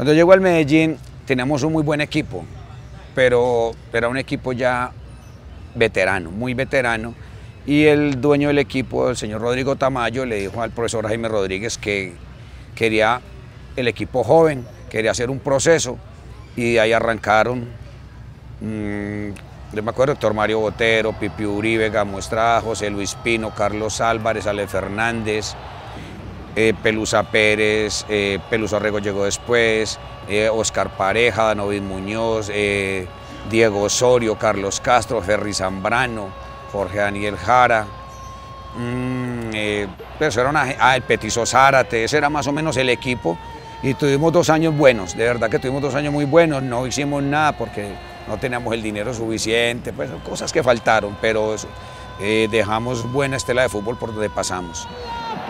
Cuando llegó al Medellín teníamos un muy buen equipo, pero era un equipo ya veterano, muy veterano, y el dueño del equipo, el señor Rodrigo Tamayo, le dijo al profesor Jaime Rodríguez que quería el equipo joven, quería hacer un proceso, y de ahí arrancaron, mmm, yo me acuerdo, Héctor Mario Botero, Pipi Uribe, Gamo Estrada, José Luis Pino, Carlos Álvarez, Ale Fernández, eh, Pelusa Pérez, eh, Pelusa Rego llegó después, eh, Oscar Pareja, Danovid Muñoz, Diego Osorio, Carlos Castro, Ferry Zambrano, Jorge Daniel Jara, mm, pues era ah, el Petizo Zárate, ese era más o menos el equipo y tuvimos dos años buenos, de verdad que tuvimos dos años muy buenos, no hicimos nada porque no teníamos el dinero suficiente, pues cosas que faltaron, pero dejamos buena estela de fútbol por donde pasamos.